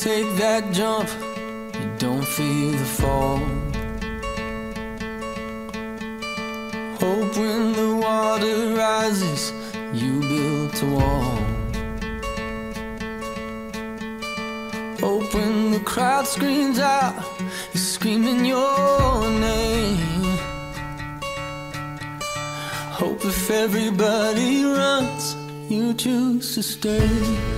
take that jump, you don't feel the fall. Hope when the water rises, you built a wall. Hope when the crowd screams out, you're screaming your name. Hope if everybody runs, you choose to stay.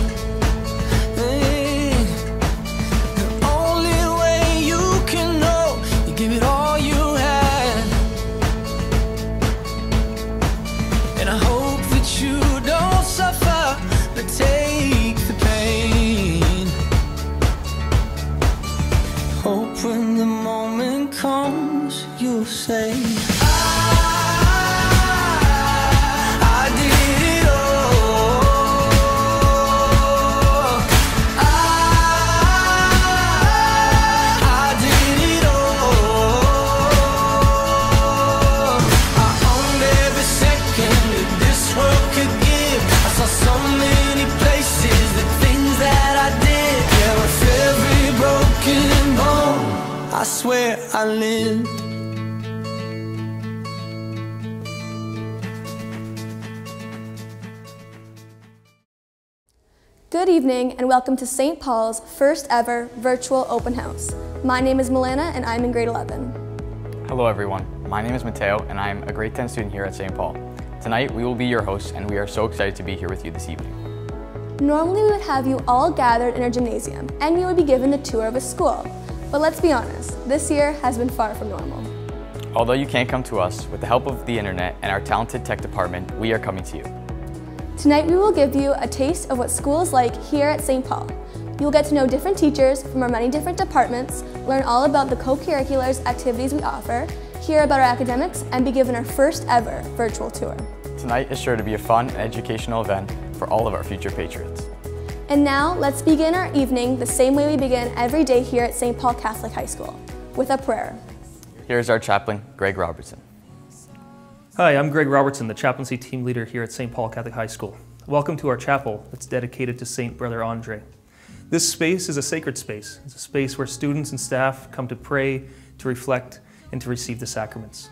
Good evening and welcome to St. Paul's first ever virtual open house. My name is Milena and I'm in grade 11. Hello everyone, my name is Mateo and I'm a grade 10 student here at St. Paul. Tonight we will be your hosts and we are so excited to be here with you this evening. Normally we would have you all gathered in our gymnasium and you would be given the tour of a school. But let's be honest, this year has been far from normal. Although you can't come to us, with the help of the internet and our talented tech department, we are coming to you. Tonight we will give you a taste of what school is like here at St. Paul. You will get to know different teachers from our many different departments, learn all about the co-curriculars activities we offer, hear about our academics, and be given our first ever virtual tour. Tonight is sure to be a fun and educational event for all of our future patriots. And now let's begin our evening the same way we begin every day here at St. Paul Catholic High School, with a prayer. Here's our chaplain, Greg Robertson. Hi, I'm Greg Robertson, the chaplaincy team leader here at St. Paul Catholic High School. Welcome to our chapel that's dedicated to St. Brother Andre. This space is a sacred space. It's a space where students and staff come to pray, to reflect, and to receive the sacraments.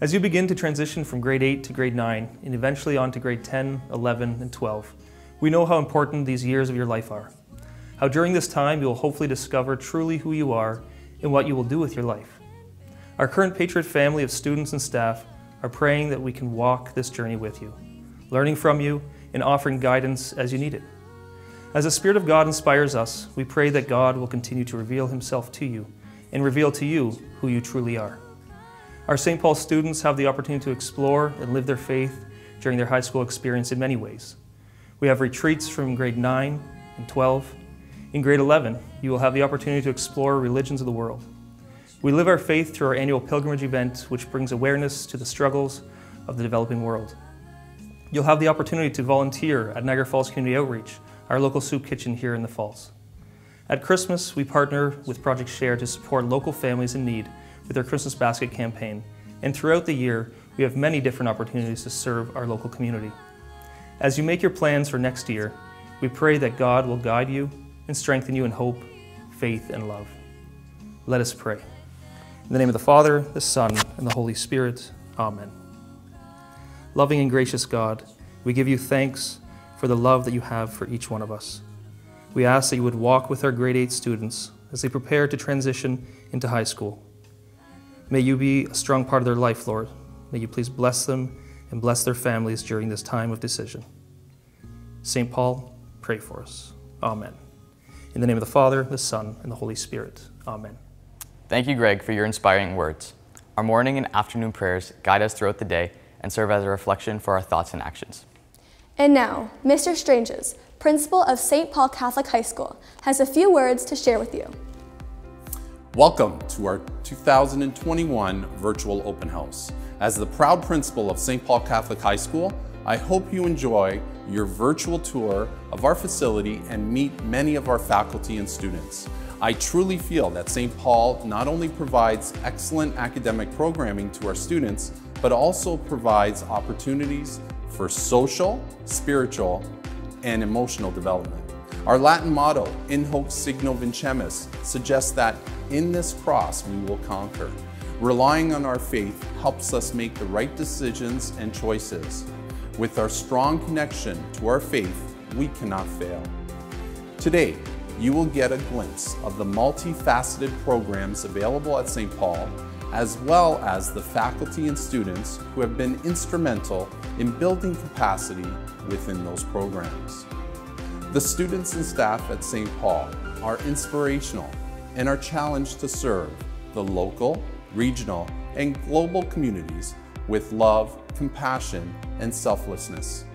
As you begin to transition from grade 8 to grade 9, and eventually on to grade 10, 11, and 12, we know how important these years of your life are. How during this time you will hopefully discover truly who you are and what you will do with your life. Our current Patriot family of students and staff are praying that we can walk this journey with you, learning from you and offering guidance as you need it. As the Spirit of God inspires us, we pray that God will continue to reveal Himself to you and reveal to you who you truly are. Our St. Paul students have the opportunity to explore and live their faith during their high school experience in many ways. We have retreats from grade 9 and 12. In grade 11, you will have the opportunity to explore religions of the world. We live our faith through our annual pilgrimage event, which brings awareness to the struggles of the developing world. You'll have the opportunity to volunteer at Niagara Falls Community Outreach, our local soup kitchen here in the Falls. At Christmas, we partner with Project Share to support local families in need with their Christmas basket campaign, and throughout the year, we have many different opportunities to serve our local community. As you make your plans for next year, we pray that God will guide you and strengthen you in hope, faith, and love. Let us pray. In the name of the Father, the Son, and the Holy Spirit, Amen. Loving and gracious God, we give you thanks for the love that you have for each one of us. We ask that you would walk with our grade 8 students as they prepare to transition into high school. May you be a strong part of their life, Lord. May you please bless them and bless their families during this time of decision. St. Paul, pray for us. Amen. In the name of the Father, the Son, and the Holy Spirit. Amen. Thank you, Greg, for your inspiring words. Our morning and afternoon prayers guide us throughout the day and serve as a reflection for our thoughts and actions. And now, Mr. Stranges, principal of St. Paul Catholic High School, has a few words to share with you. Welcome to our 2021 virtual open house. As the proud principal of St. Paul Catholic High School, I hope you enjoy your virtual tour of our facility and meet many of our faculty and students. I truly feel that St. Paul not only provides excellent academic programming to our students, but also provides opportunities for social, spiritual, and emotional development. Our Latin motto, In hoc signo vincemus, suggests that in this cross we will conquer. Relying on our faith helps us make the right decisions and choices. With our strong connection to our faith, we cannot fail. Today, you will get a glimpse of the multifaceted programs available at St. Paul, as well as the faculty and students who have been instrumental in building capacity within those programs. The students and staff at St. Paul are inspirational and are challenged to serve the local, regional, and global communities with love, compassion, and selflessness.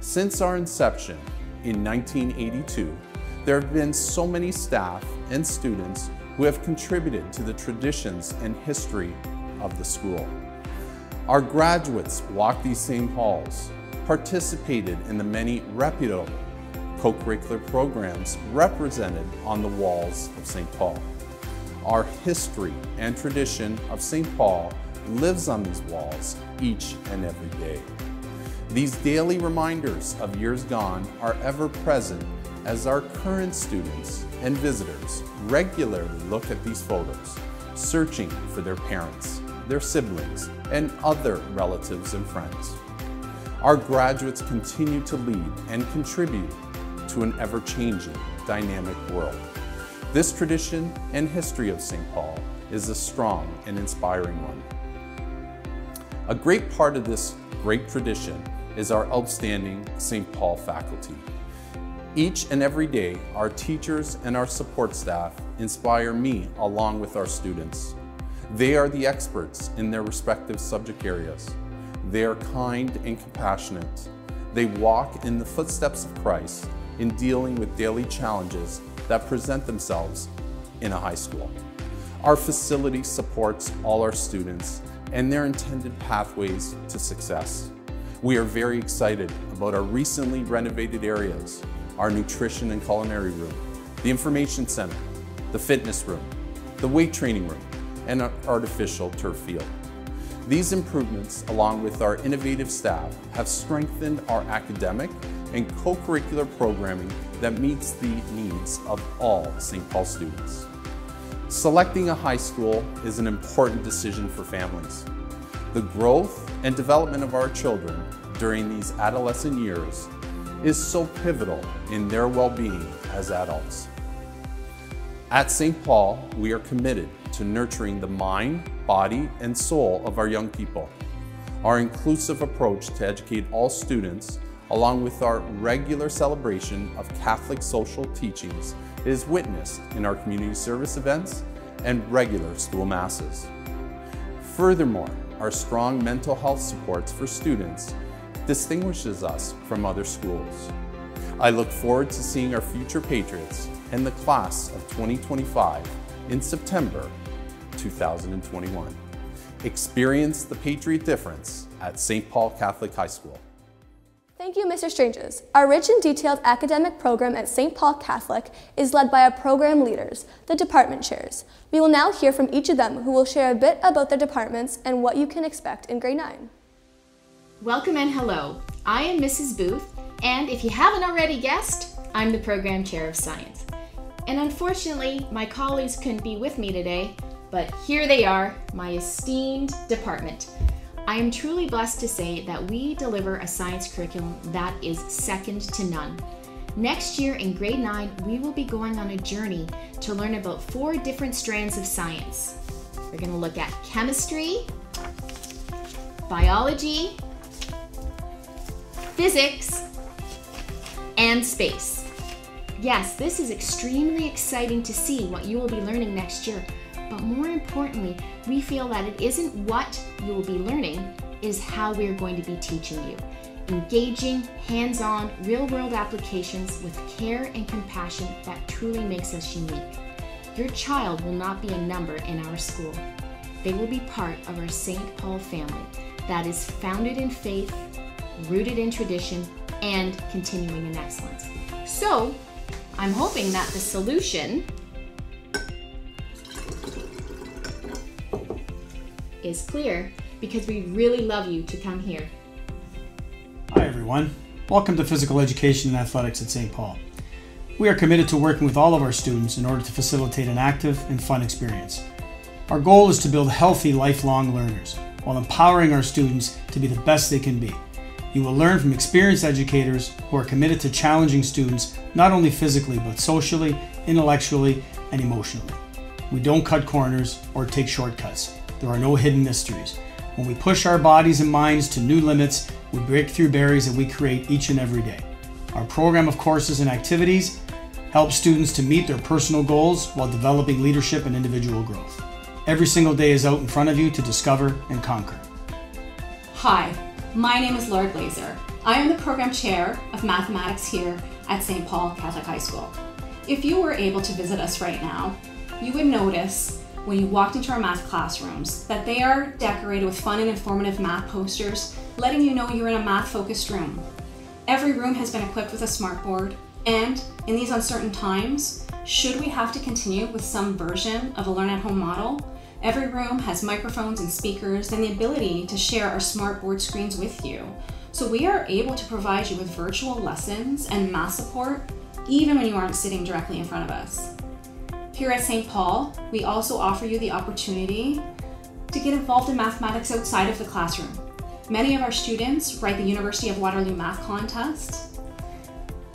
Since our inception in 1982, there have been so many staff and students who have contributed to the traditions and history of the school. Our graduates walked these same halls, participated in the many reputable co-curricular programs represented on the walls of St. Paul. Our history and tradition of St. Paul lives on these walls each and every day. These daily reminders of years gone are ever present as our current students and visitors regularly look at these photos, searching for their parents, their siblings, and other relatives and friends. Our graduates continue to lead and contribute to an ever-changing, dynamic world. This tradition and history of St. Paul is a strong and inspiring one. A great part of this great tradition is our outstanding St. Paul faculty. Each and every day, our teachers and our support staff inspire me along with our students. They are the experts in their respective subject areas. They are kind and compassionate. They walk in the footsteps of Christ in dealing with daily challenges that present themselves in a high school. Our facility supports all our students and their intended pathways to success. We are very excited about our recently renovated areas, our nutrition and culinary room, the information center, the fitness room, the weight training room, and our artificial turf field. These improvements, along with our innovative staff, have strengthened our academic and co-curricular programming that meets the needs of all St. Paul students. Selecting a high school is an important decision for families. The growth and development of our children during these adolescent years is so pivotal in their well-being as adults. At St. Paul, we are committed to nurturing the mind, body, and soul of our young people. Our inclusive approach to educate all students along with our regular celebration of Catholic social teachings, is witnessed in our community service events and regular school masses. Furthermore, our strong mental health supports for students distinguishes us from other schools. I look forward to seeing our future Patriots and the class of 2025 in September 2021. Experience the Patriot difference at St. Paul Catholic High School. Thank you, Mr. Stranges. Our rich and detailed academic program at St. Paul Catholic is led by our program leaders, the department chairs. We will now hear from each of them who will share a bit about their departments and what you can expect in grade 9. Welcome and hello. I am Mrs. Booth, and if you haven't already guessed, I'm the program chair of science. And unfortunately, my colleagues couldn't be with me today, but here they are, my esteemed department. I am truly blessed to say that we deliver a science curriculum that is second to none. Next year in grade 9, we will be going on a journey to learn about four different strands of science. We're going to look at chemistry, biology, physics, and space. Yes, this is extremely exciting to see what you will be learning next year. But more importantly, we feel that it isn't what you will be learning, is how we are going to be teaching you. Engaging, hands on, real world applications with care and compassion that truly makes us unique. Your child will not be a number in our school. They will be part of our St. Paul family that is founded in faith, rooted in tradition, and continuing in excellence. So, I'm hoping that the solution is clear because we really love you to come here. Hi, everyone. Welcome to Physical Education and Athletics at St. Paul. We are committed to working with all of our students in order to facilitate an active and fun experience. Our goal is to build healthy, lifelong learners while empowering our students to be the best they can be. You will learn from experienced educators who are committed to challenging students not only physically but socially, intellectually, and emotionally. We don't cut corners or take shortcuts. There are no hidden mysteries. When we push our bodies and minds to new limits, we break through barriers that we create each and every day. Our program of courses and activities help students to meet their personal goals while developing leadership and individual growth. Every single day is out in front of you to discover and conquer. Hi, my name is Laura Glazer. I am the program chair of mathematics here at St. Paul Catholic High School. If you were able to visit us right now, you would notice when you walked into our math classrooms that they are decorated with fun and informative math posters, letting you know you're in a math focused room. Every room has been equipped with a smartboard, and in these uncertain times, should we have to continue with some version of a learn at home model, every room has microphones and speakers and the ability to share our smartboard screens with you. So we are able to provide you with virtual lessons and math support even when you aren't sitting directly in front of us. Here at St. Paul, we also offer you the opportunity to get involved in mathematics outside of the classroom. Many of our students write the University of Waterloo Math Contest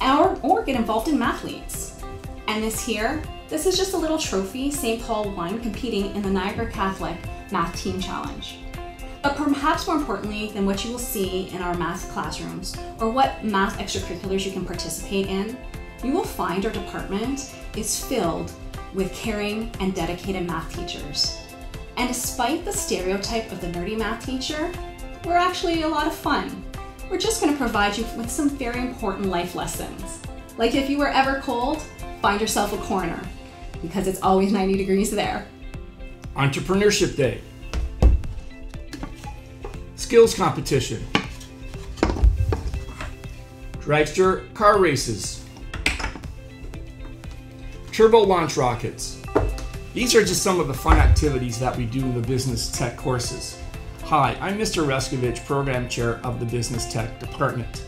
or, or get involved in math leagues. And this here, this is just a little trophy St. Paul won competing in the Niagara Catholic Math Team Challenge. But perhaps more importantly than what you will see in our math classrooms or what math extracurriculars you can participate in, you will find our department is filled with caring and dedicated math teachers. And despite the stereotype of the nerdy math teacher, we're actually a lot of fun. We're just going to provide you with some very important life lessons. Like if you were ever cold, find yourself a corner, because it's always 90 degrees there. Entrepreneurship Day, Skills Competition, Dragster Car Races, Turbo Launch Rockets. These are just some of the fun activities that we do in the business tech courses. Hi, I'm Mr. Reskovich, Program Chair of the Business Tech Department.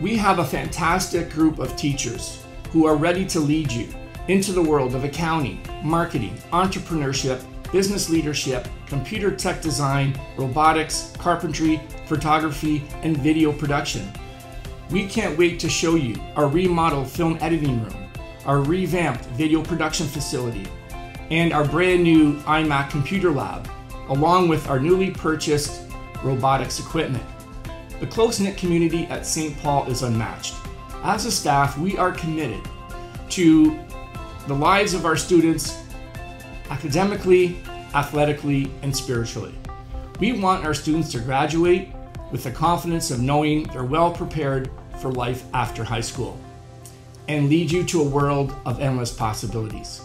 We have a fantastic group of teachers who are ready to lead you into the world of accounting, marketing, entrepreneurship, business leadership, computer tech design, robotics, carpentry, photography, and video production. We can't wait to show you our remodeled film editing room, our revamped video production facility, and our brand new iMac computer lab, along with our newly purchased robotics equipment. The close knit community at St. Paul is unmatched. As a staff, we are committed to the lives of our students academically, athletically, and spiritually. We want our students to graduate with the confidence of knowing they're well prepared for life after high school and lead you to a world of endless possibilities.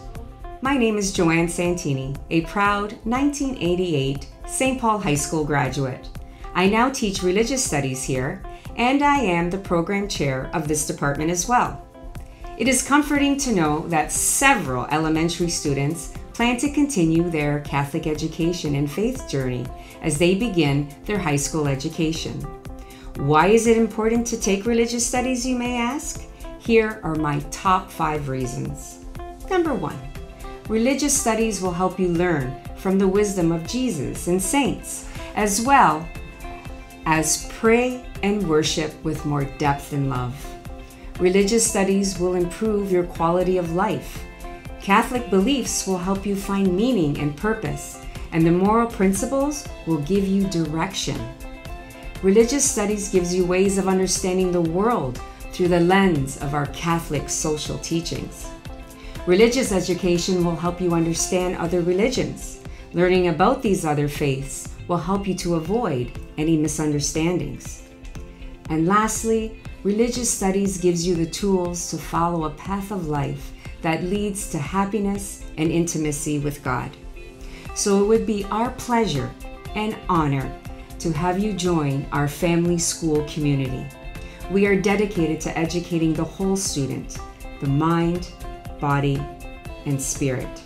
My name is Joanne Santini, a proud 1988 St. Paul High School graduate. I now teach religious studies here, and I am the program chair of this department as well. It is comforting to know that several elementary students plan to continue their Catholic education and faith journey as they begin their high school education. Why is it important to take religious studies, you may ask? Here are my top five reasons. Number one, religious studies will help you learn from the wisdom of Jesus and saints, as well as pray and worship with more depth and love. Religious studies will improve your quality of life. Catholic beliefs will help you find meaning and purpose, and the moral principles will give you direction. Religious studies gives you ways of understanding the world through the lens of our Catholic social teachings. Religious education will help you understand other religions. Learning about these other faiths will help you to avoid any misunderstandings. And lastly, religious studies gives you the tools to follow a path of life that leads to happiness and intimacy with God. So it would be our pleasure and honor to have you join our family school community. We are dedicated to educating the whole student, the mind, body, and spirit.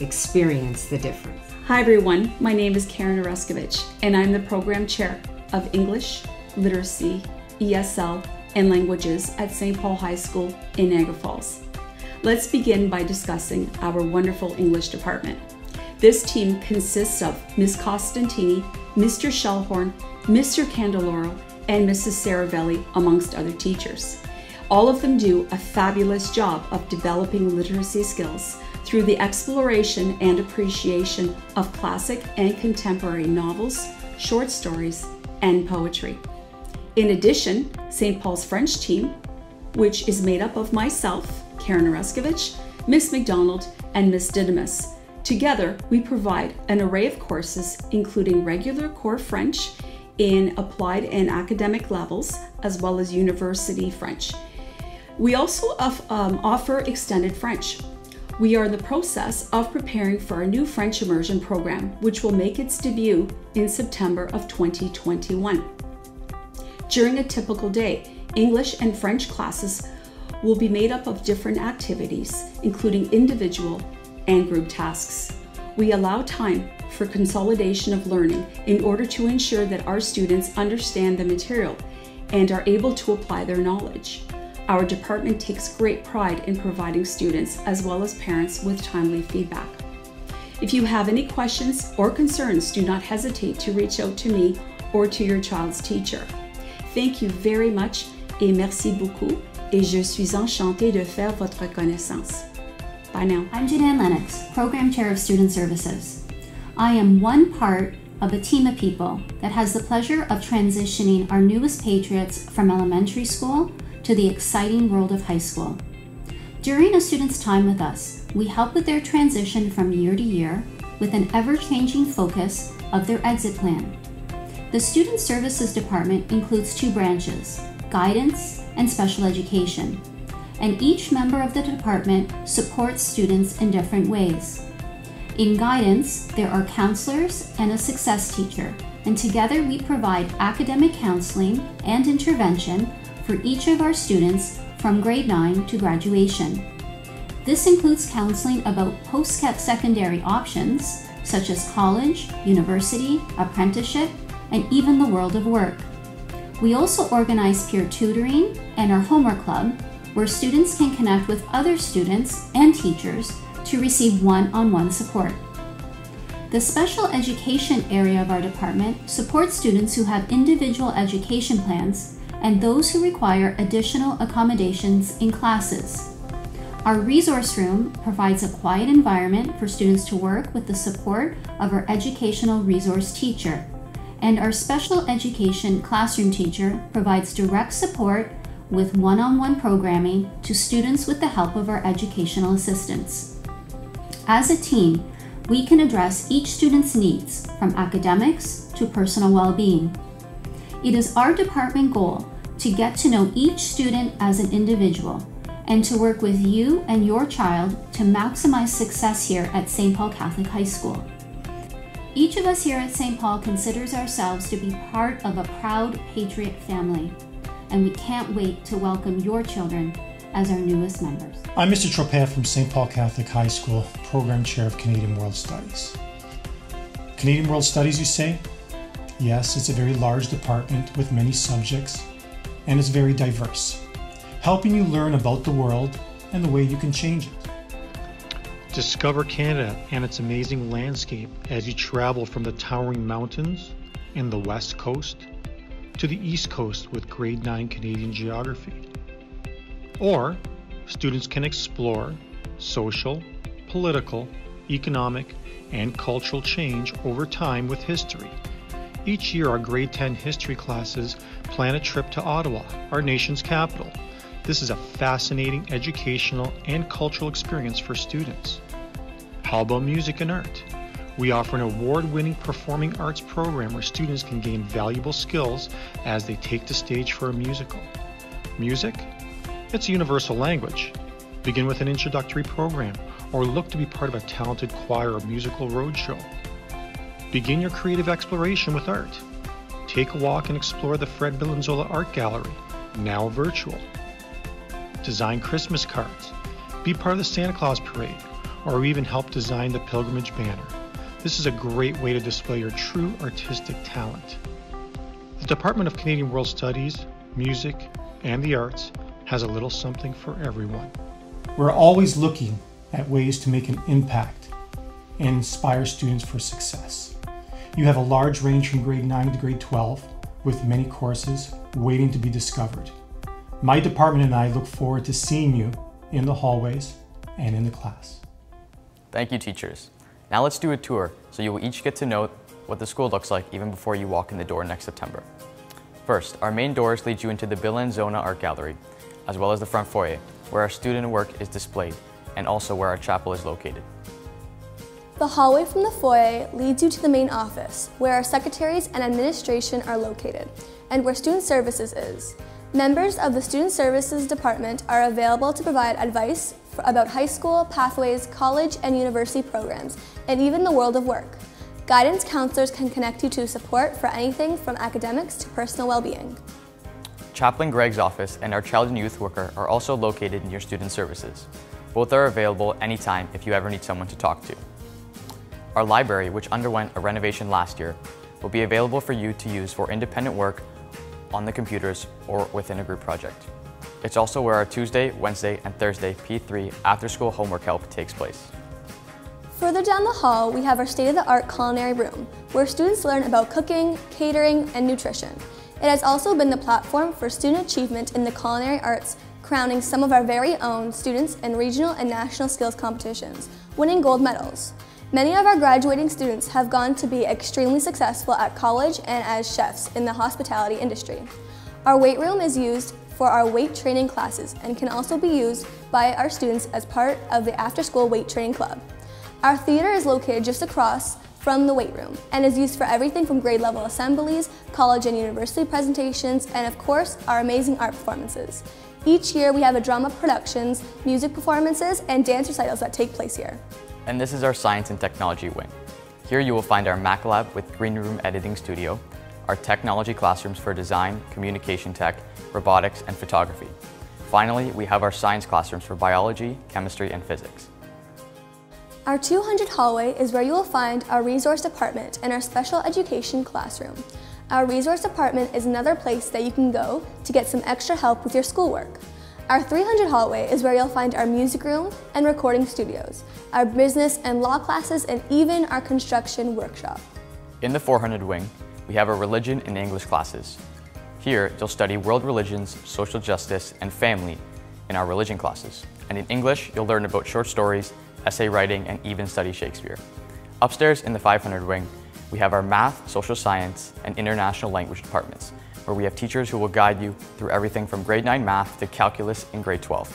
Experience the difference. Hi everyone, my name is Karen Oreskovich, and I'm the program chair of English, Literacy, ESL, and Languages at St. Paul High School in Niagara Falls. Let's begin by discussing our wonderful English department. This team consists of Ms. Costantini, Mr. Shellhorn, Mr. Candeloro, and Mrs. Saravelli, amongst other teachers. All of them do a fabulous job of developing literacy skills through the exploration and appreciation of classic and contemporary novels, short stories, and poetry. In addition, St. Paul's French team, which is made up of myself, Karen Oreskovich, Miss McDonald, and Miss Didymus, together we provide an array of courses including regular core French in applied and academic levels, as well as university French. We also um, offer extended French. We are in the process of preparing for our new French immersion program, which will make its debut in September of 2021. During a typical day, English and French classes will be made up of different activities, including individual and group tasks. We allow time for consolidation of learning in order to ensure that our students understand the material and are able to apply their knowledge. Our department takes great pride in providing students as well as parents with timely feedback. If you have any questions or concerns, do not hesitate to reach out to me or to your child's teacher. Thank you very much et merci beaucoup et je suis enchantée de faire votre connaissance. Bye now. I'm Janine Lennox, Program Chair of Student Services. I am one part of a team of people that has the pleasure of transitioning our newest patriots from elementary school to the exciting world of high school. During a student's time with us, we help with their transition from year to year with an ever changing focus of their exit plan. The Student Services Department includes two branches guidance and special education, and each member of the department supports students in different ways. In guidance, there are counselors and a success teacher, and together we provide academic counseling and intervention for each of our students from grade 9 to graduation. This includes counseling about post secondary options such as college, university, apprenticeship, and even the world of work. We also organize peer tutoring and our homework club, where students can connect with other students and teachers to receive one on one support. The special education area of our department supports students who have individual education plans and those who require additional accommodations in classes. Our resource room provides a quiet environment for students to work with the support of our educational resource teacher. And our special education classroom teacher provides direct support with one on one programming to students with the help of our educational assistants. As a team, we can address each student's needs, from academics to personal well being. It is our department goal to get to know each student as an individual and to work with you and your child to maximize success here at St. Paul Catholic High School. Each of us here at St. Paul considers ourselves to be part of a proud Patriot family, and we can't wait to welcome your children as our newest members. I'm Mr. Tropet from St. Paul Catholic High School, Program Chair of Canadian World Studies. Canadian World Studies, you say? Yes, it's a very large department with many subjects, and it's very diverse, helping you learn about the world and the way you can change it. Discover Canada and its amazing landscape as you travel from the towering mountains in the west coast to the east coast with grade 9 Canadian geography. Or students can explore social, political, economic, and cultural change over time with history. Each year, our grade 10 history classes plan a trip to Ottawa, our nation's capital. This is a fascinating educational and cultural experience for students. How about music and art? We offer an award winning performing arts program where students can gain valuable skills as they take the stage for a musical. Music, it's a universal language. Begin with an introductory program or look to be part of a talented choir or musical roadshow. Begin your creative exploration with art. Take a walk and explore the Fred Valenzuela Art Gallery, now virtual. Design Christmas cards. Be part of the Santa Claus parade or even help design the pilgrimage banner. This is a great way to display your true artistic talent. The Department of Canadian World Studies, Music, and the Arts has a little something for everyone. We're always looking at ways to make an impact and inspire students for success. You have a large range from grade 9 to grade 12 with many courses waiting to be discovered. My department and I look forward to seeing you in the hallways and in the class. Thank you, teachers. Now let's do a tour so you will each get to know what the school looks like even before you walk in the door next September. First, our main doors lead you into the Bill and Zona Art Gallery, as well as the front foyer, where our student work is displayed, and also where our chapel is located. The hallway from the foyer leads you to the main office, where our secretaries and administration are located, and where Student Services is. Members of the Student Services Department are available to provide advice about high school, pathways, college, and university programs, and even the world of work. Guidance counselors can connect you to support for anything from academics to personal well-being. Chaplain Greg's office and our child and youth worker are also located near Student Services. Both are available anytime if you ever need someone to talk to. Our library, which underwent a renovation last year, will be available for you to use for independent work on the computers or within a group project. It's also where our Tuesday, Wednesday, and Thursday P3 after-school homework help takes place. Further down the hall, we have our state-of-the-art culinary room, where students learn about cooking, catering, and nutrition. It has also been the platform for student achievement in the culinary arts, crowning some of our very own students in regional and national skills competitions, winning gold medals. Many of our graduating students have gone to be extremely successful at college and as chefs in the hospitality industry. Our weight room is used for our weight training classes and can also be used by our students as part of the after-school weight training club. Our theater is located just across from the weight room and is used for everything from grade level assemblies, college and university presentations, and of course, our amazing art performances. Each year we have a drama productions, music performances, and dance recitals that take place here. And this is our science and technology wing. Here you will find our Mac Lab with green room editing studio, our technology classrooms for design, communication tech, robotics, and photography. Finally, we have our science classrooms for biology, chemistry, and physics. Our 200 hallway is where you will find our resource department and our special education classroom. Our resource department is another place that you can go to get some extra help with your schoolwork. Our 300 hallway is where you'll find our music room and recording studios, our business and law classes, and even our construction workshop. In the 400 wing, we have our religion and English classes. Here, you'll study world religions, social justice, and family in our religion classes. And in English, you'll learn about short stories, essay writing, and even study Shakespeare. Upstairs in the 500 wing, we have our math, social science, and international language departments, where we have teachers who will guide you through everything from grade 9 math to calculus in grade 12.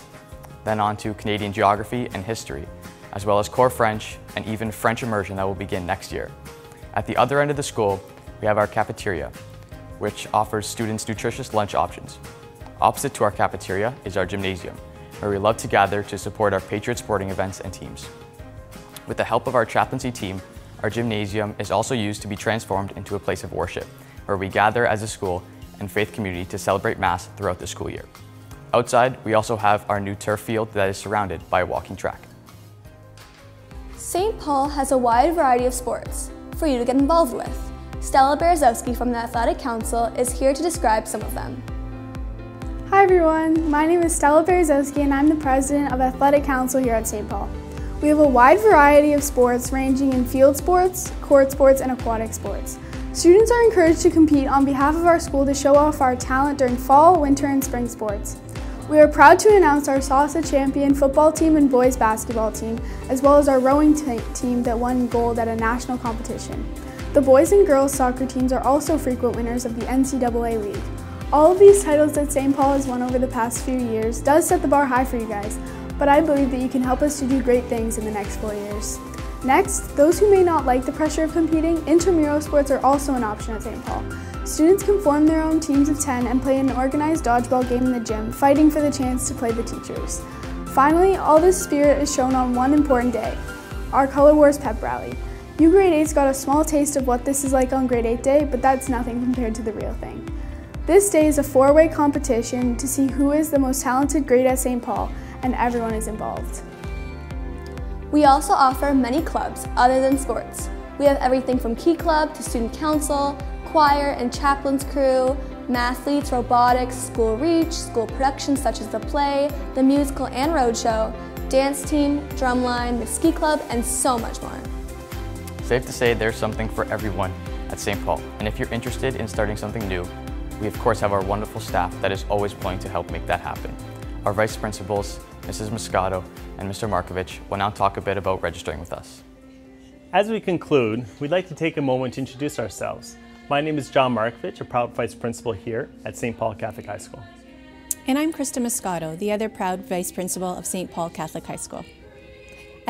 Then on to Canadian geography and history, as well as core French and even French immersion that will begin next year. At the other end of the school, we have our cafeteria, which offers students nutritious lunch options. Opposite to our cafeteria is our gymnasium, where we love to gather to support our Patriot sporting events and teams. With the help of our chaplaincy team, our gymnasium is also used to be transformed into a place of worship, where we gather as a school and faith community to celebrate Mass throughout the school year. Outside, we also have our new turf field that is surrounded by a walking track. St. Paul has a wide variety of sports for you to get involved with. Stella Berezowski from the Athletic Council is here to describe some of them. Hi everyone, my name is Stella Berezowski and I'm the president of Athletic Council here at St. Paul. We have a wide variety of sports ranging in field sports, court sports, and aquatic sports. Students are encouraged to compete on behalf of our school to show off our talent during fall, winter, and spring sports. We are proud to announce our SASA champion football team and boys basketball team, as well as our rowing team that won gold at a national competition. The boys and girls soccer teams are also frequent winners of the NCAA League. All of these titles that St. Paul has won over the past few years does set the bar high for you guys, but I believe that you can help us to do great things in the next four years. Next, those who may not like the pressure of competing, intramural sports are also an option at St. Paul. Students can form their own teams of 10 and play an organized dodgeball game in the gym, fighting for the chance to play the teachers. Finally, all this spirit is shown on one important day, our Color Wars Pep Rally. You grade 8s got a small taste of what this is like on grade 8 day, but that's nothing compared to the real thing. This day is a four-way competition to see who is the most talented grade at St. Paul, and everyone is involved. We also offer many clubs other than sports. We have everything from Key Club to student council, choir and chaplain's crew, mathletes, robotics, school reach, school productions such as the play, the musical and roadshow, dance team, drumline, the ski club, and so much more. Safe to say there's something for everyone at St. Paul. And if you're interested in starting something new, we of course have our wonderful staff that is always willing to help make that happen. Our vice principals, Mrs. Moscato and Mr. Markovich, will now talk a bit about registering with us. As we conclude, we'd like to take a moment to introduce ourselves. My name is John Markovich, a proud vice principal here at St. Paul Catholic High School. And I'm Krista Moscato, the other proud vice principal of St. Paul Catholic High School.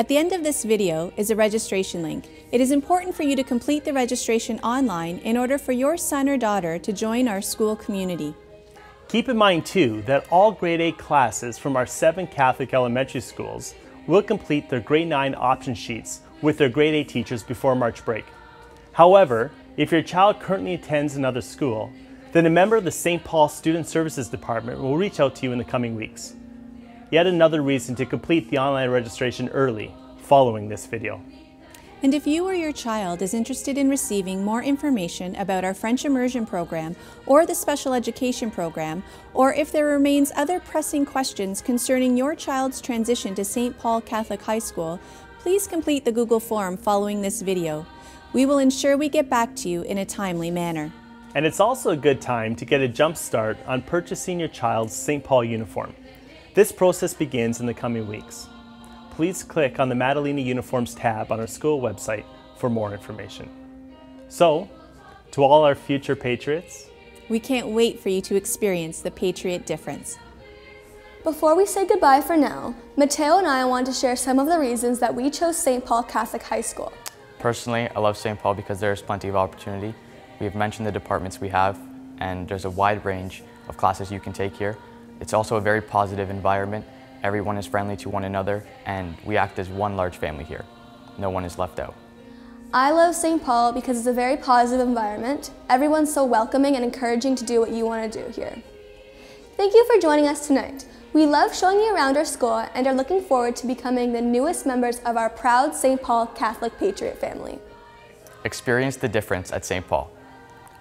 At the end of this video is a registration link. It is important for you to complete the registration online in order for your son or daughter to join our school community. Keep in mind too that all grade 8 classes from our seven Catholic elementary schools will complete their grade 9 option sheets with their grade 8 teachers before March break. However, if your child currently attends another school, then a member of the St. Paul Student Services Department will reach out to you in the coming weeks. Yet another reason to complete the online registration early following this video. And if you or your child is interested in receiving more information about our French immersion program or the special education program, or if there remains other pressing questions concerning your child's transition to St. Paul Catholic High School, please complete the Google form following this video. We will ensure we get back to you in a timely manner. And it's also a good time to get a jump start on purchasing your child's St. Paul uniform. This process begins in the coming weeks please click on the Madalena Uniforms tab on our school website for more information. So, to all our future Patriots, we can't wait for you to experience the Patriot difference. Before we say goodbye for now, Mateo and I want to share some of the reasons that we chose St. Paul Catholic High School. Personally, I love St. Paul because there's plenty of opportunity. We've mentioned the departments we have, and there's a wide range of classes you can take here. It's also a very positive environment Everyone is friendly to one another, and we act as one large family here. No one is left out. I love St. Paul because it's a very positive environment. Everyone's so welcoming and encouraging to do what you want to do here. Thank you for joining us tonight. We love showing you around our school and are looking forward to becoming the newest members of our proud St. Paul Catholic Patriot family. Experience the difference at St. Paul.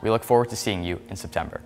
We look forward to seeing you in September.